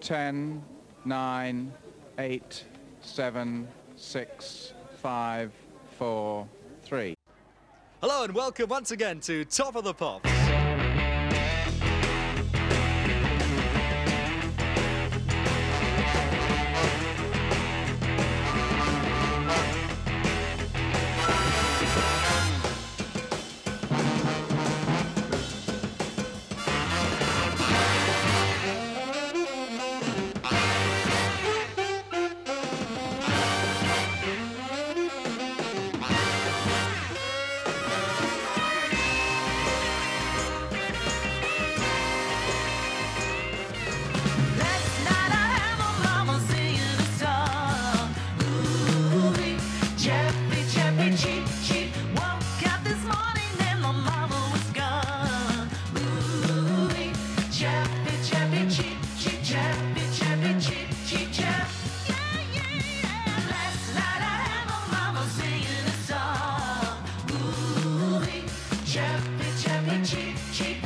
10, 9, 8, 7, 6, 5, 4, 3. Hello and welcome once again to Top of the Pops. Chirpy, chirpy, cheep, cheep.